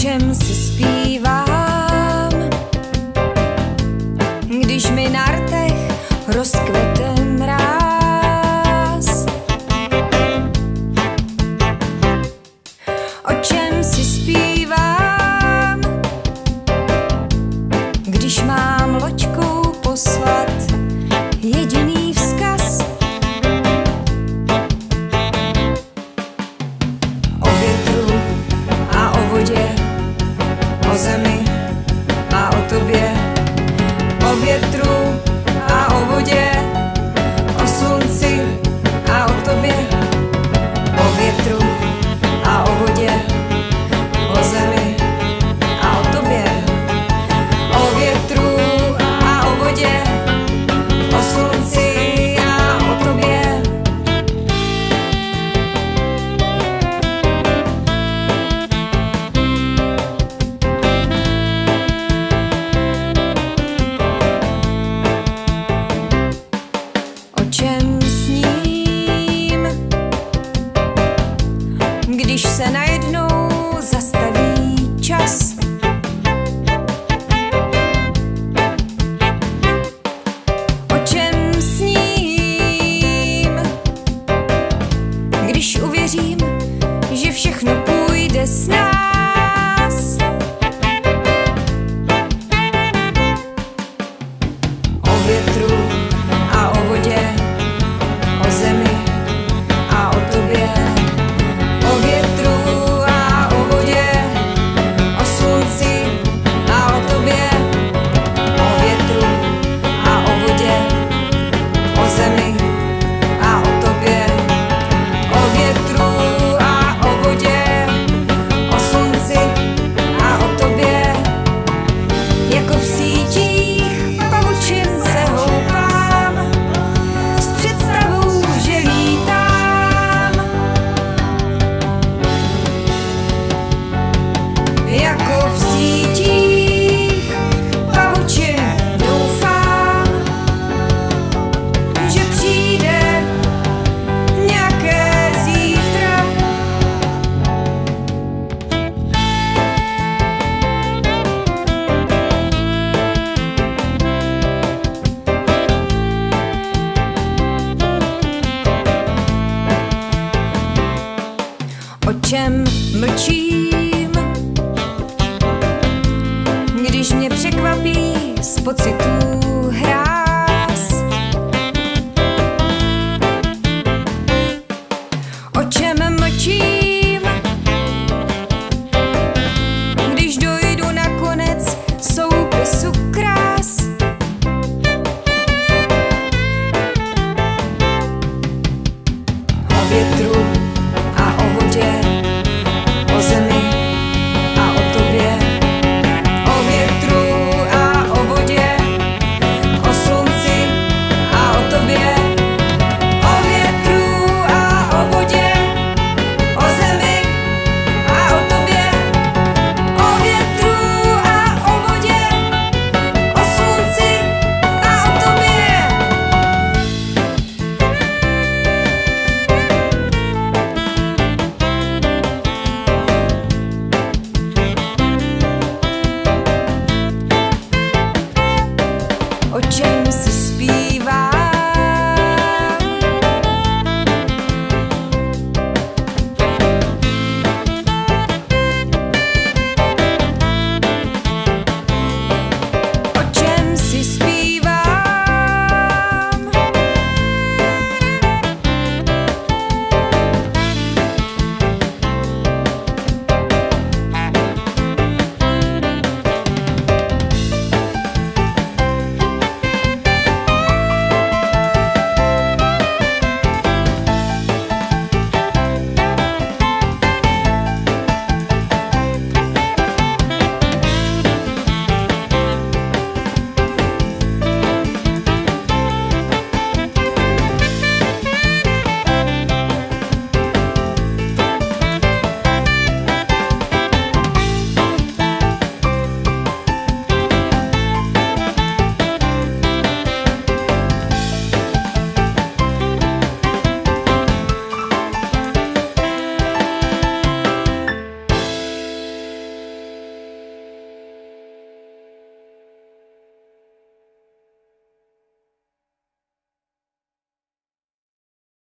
čem si zpívám, když mi na rtech rozkvět když uvěřím, že všechno půjde s námi. překvapí z pocitů or James